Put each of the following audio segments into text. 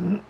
mm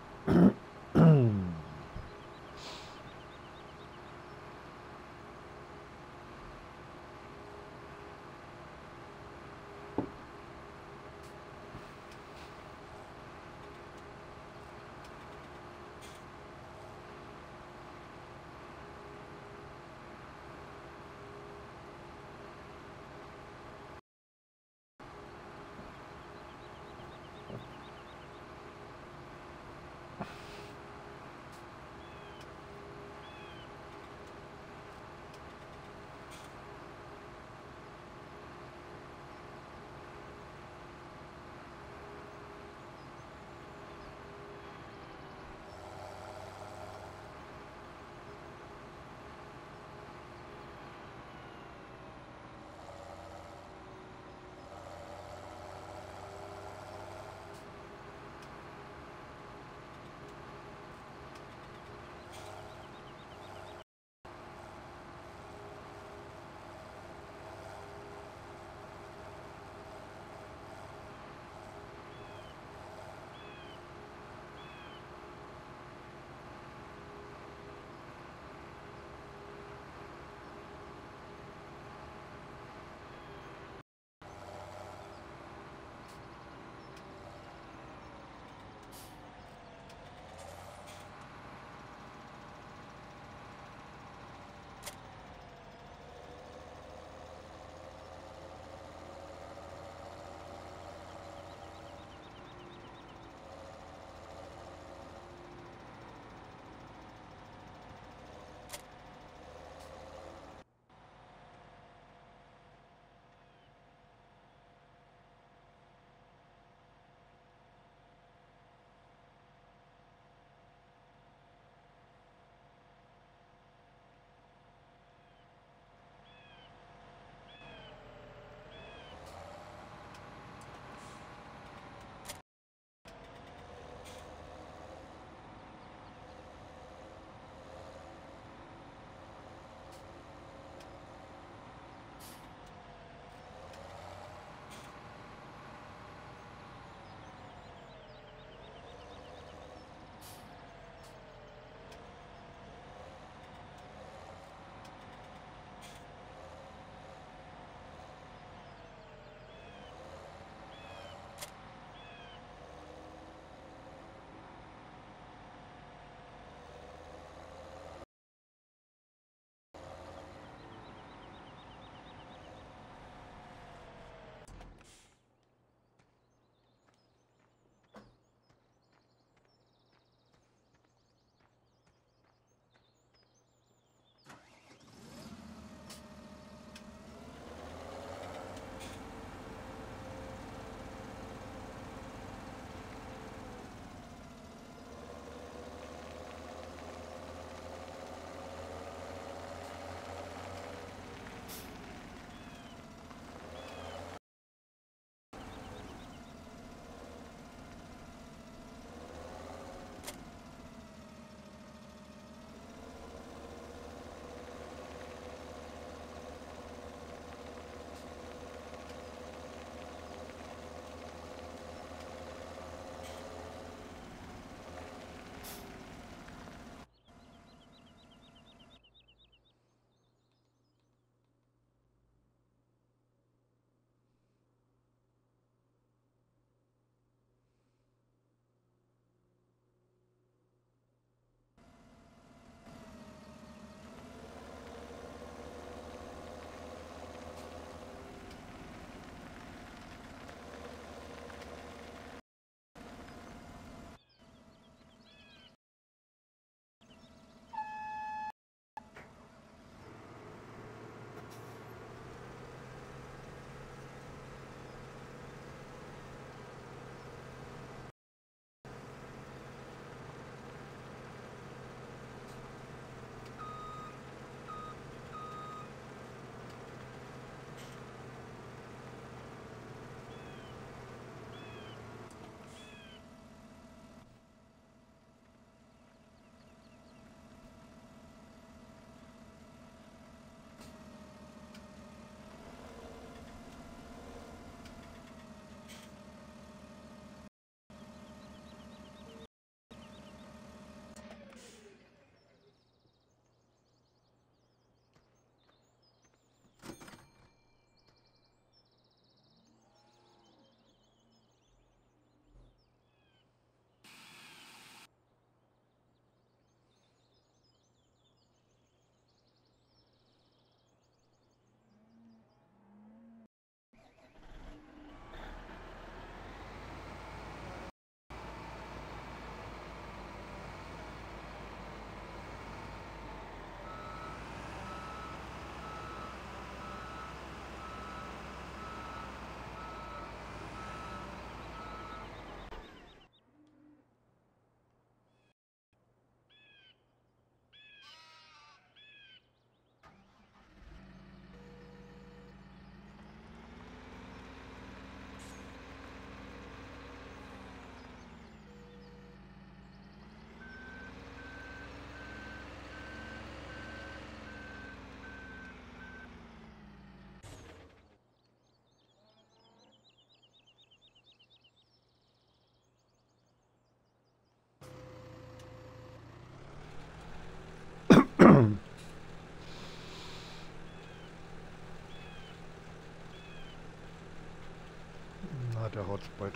der Hotspot.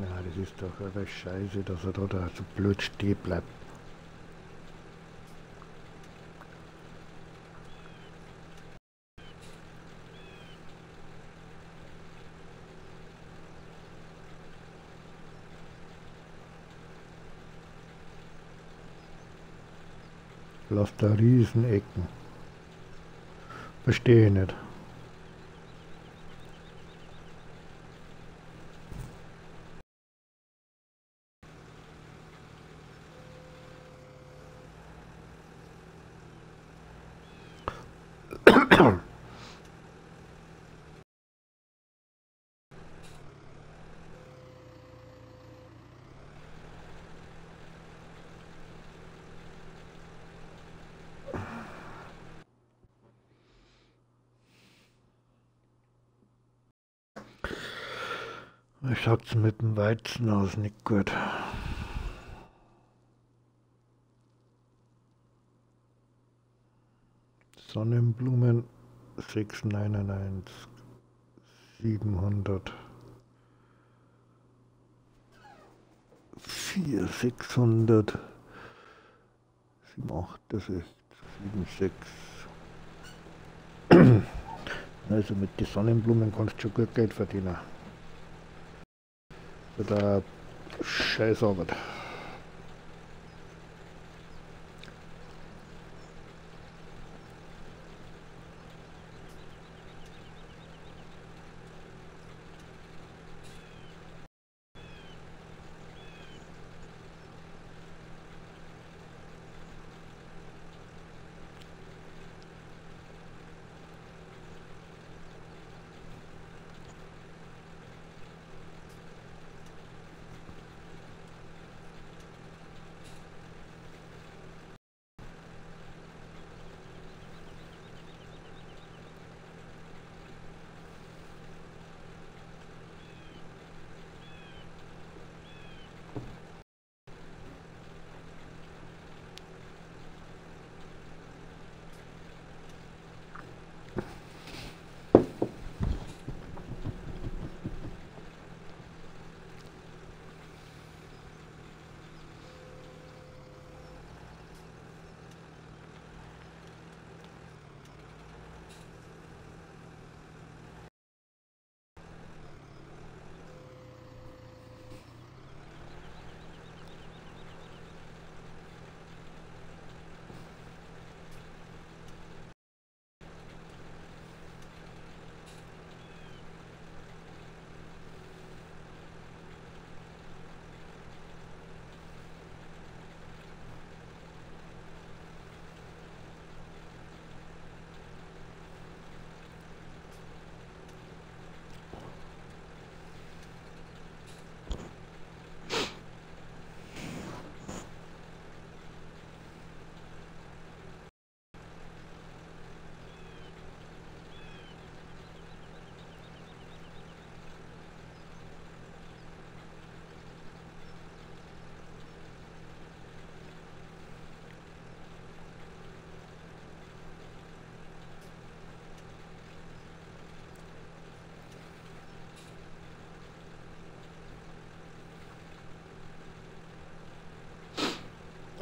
Ja, das ist doch eine Scheiße, dass er da, da so blöd stehen bleibt. Lass da Riesenecken. Verstehe ich. Schaut's mit dem Weizen aus nicht gut. Sonnenblumen 699 700 4 600 7 8 das ist 7 6 also mit den Sonnenblumen kannst du schon gut Geld verdienen der Scheißarbeit.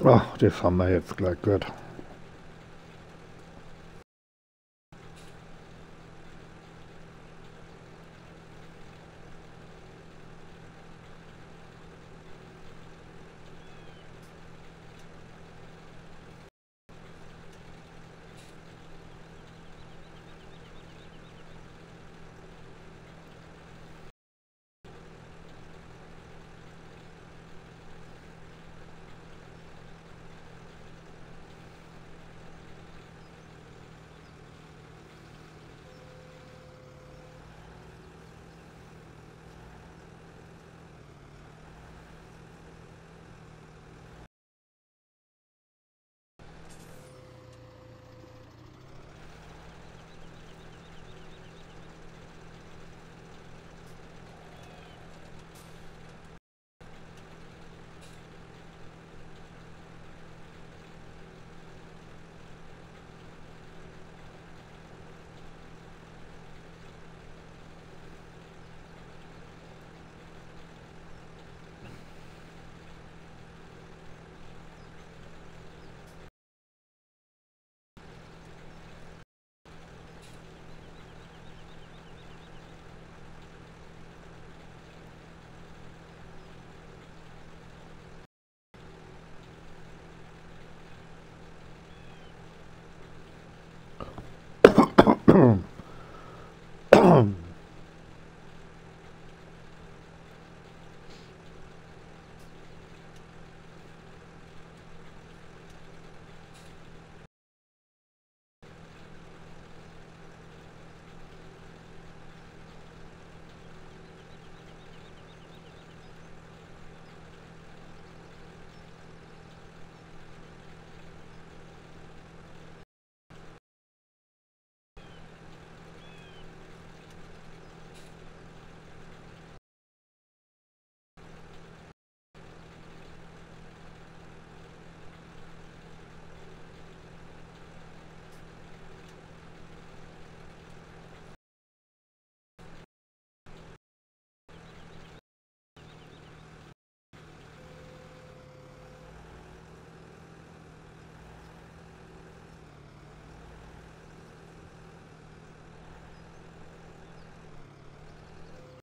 Ach, das haben wir jetzt gleich gehört. Boom.